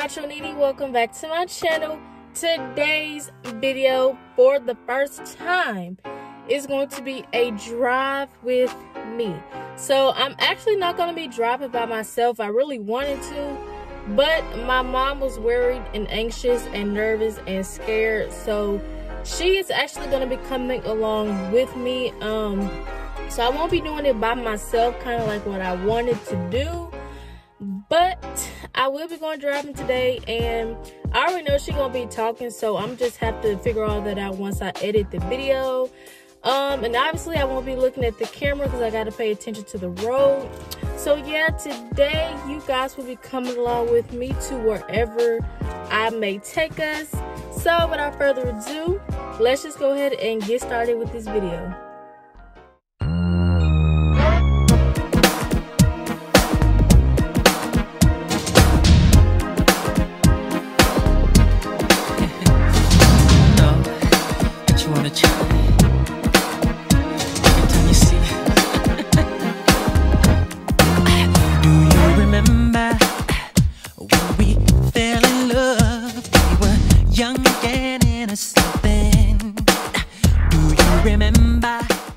Nacho NeNe. Welcome back to my channel. Today's video for the first time is going to be a drive with me. So I'm actually not going to be driving by myself. I really wanted to, but my mom was worried and anxious and nervous and scared. So she is actually going to be coming along with me. Um, so I won't be doing it by myself, kind of like what I wanted to do. But I will be going driving today and I already know she's gonna be talking, so I'm just have to figure all that out once I edit the video. Um, and obviously I won't be looking at the camera because I gotta pay attention to the road. So yeah, today you guys will be coming along with me to wherever I may take us. So without further ado, let's just go ahead and get started with this video. Remember?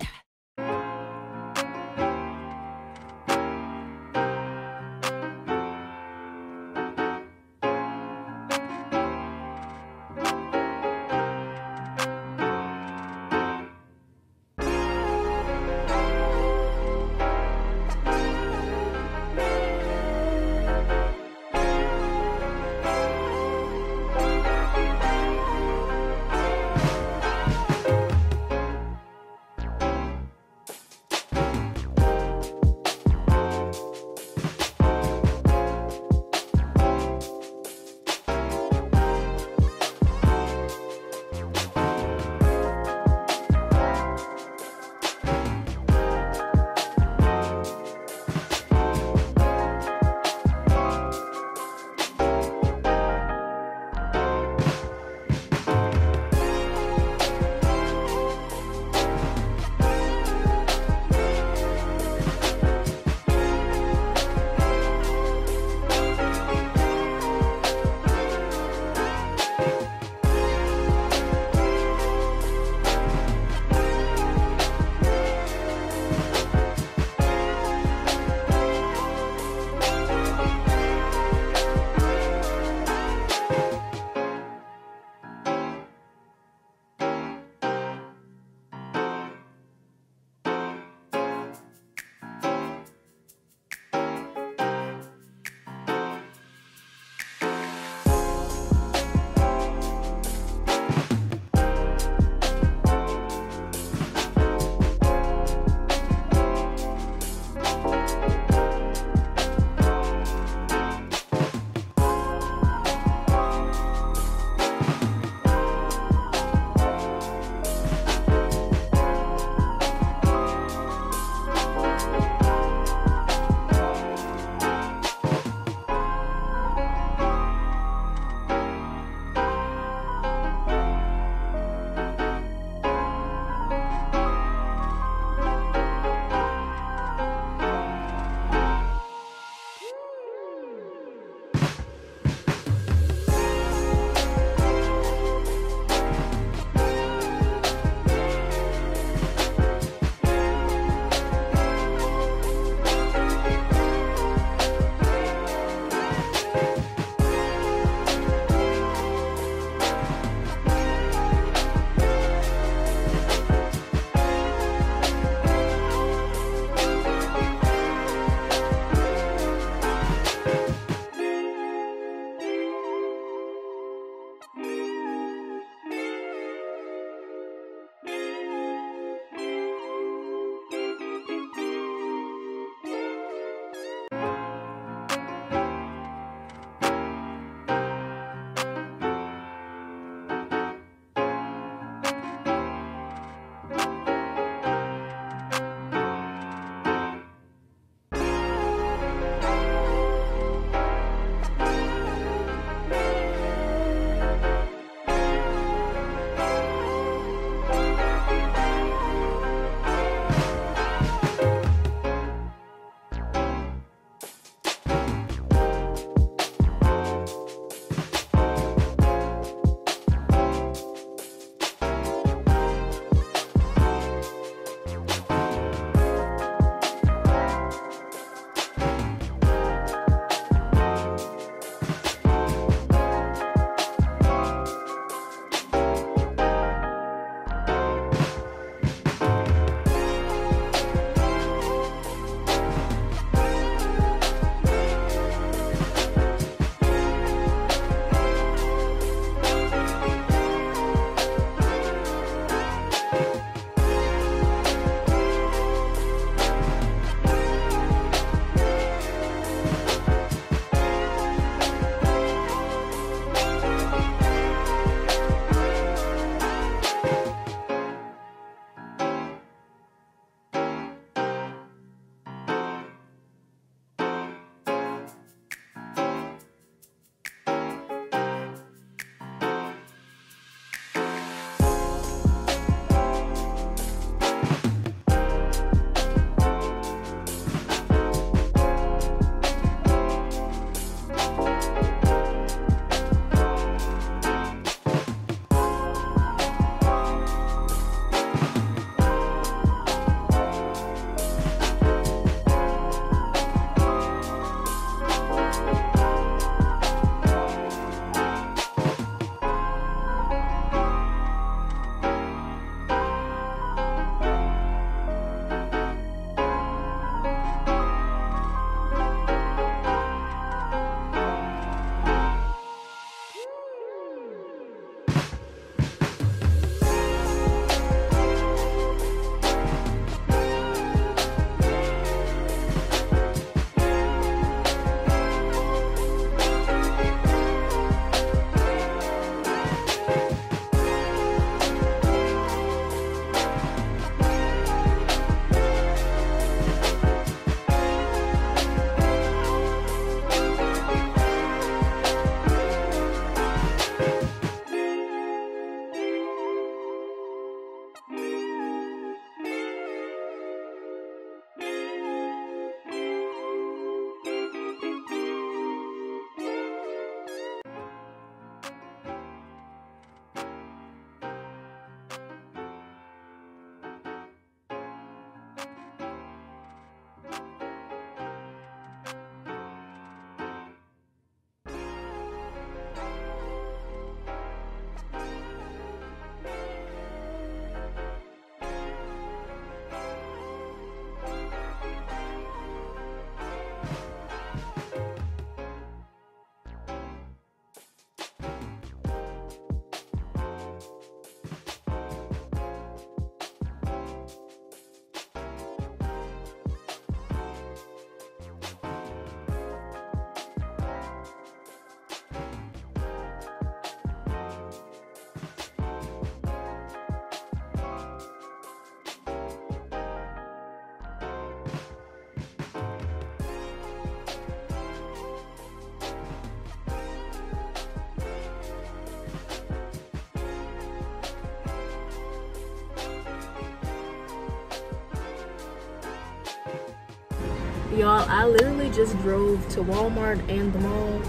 Y'all, I literally just drove to Walmart and the mall.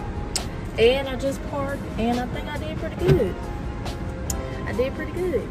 And I just parked and I think I did pretty good. I did pretty good.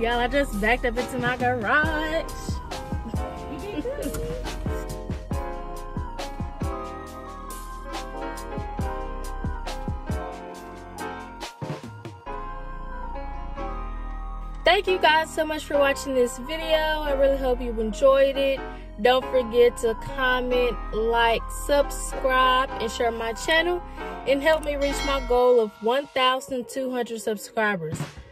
Y'all, I just backed up into my garage. Thank you guys so much for watching this video. I really hope you enjoyed it. Don't forget to comment, like, subscribe, and share my channel and help me reach my goal of 1,200 subscribers.